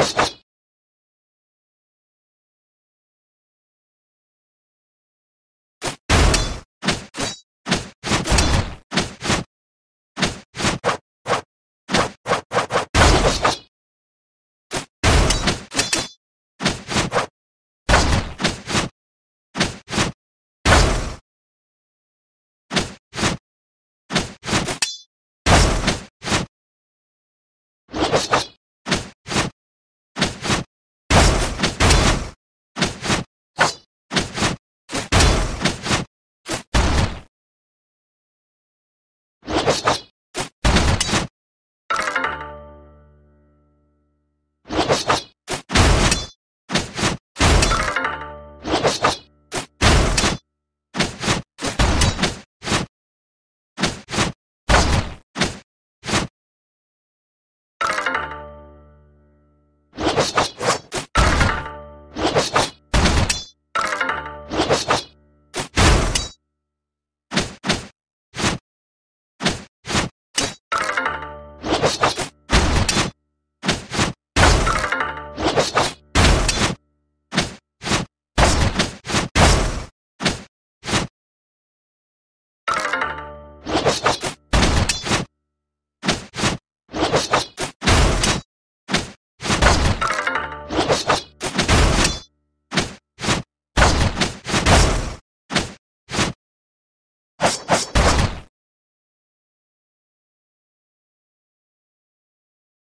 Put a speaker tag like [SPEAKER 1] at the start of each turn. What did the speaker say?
[SPEAKER 1] you
[SPEAKER 2] you Thank you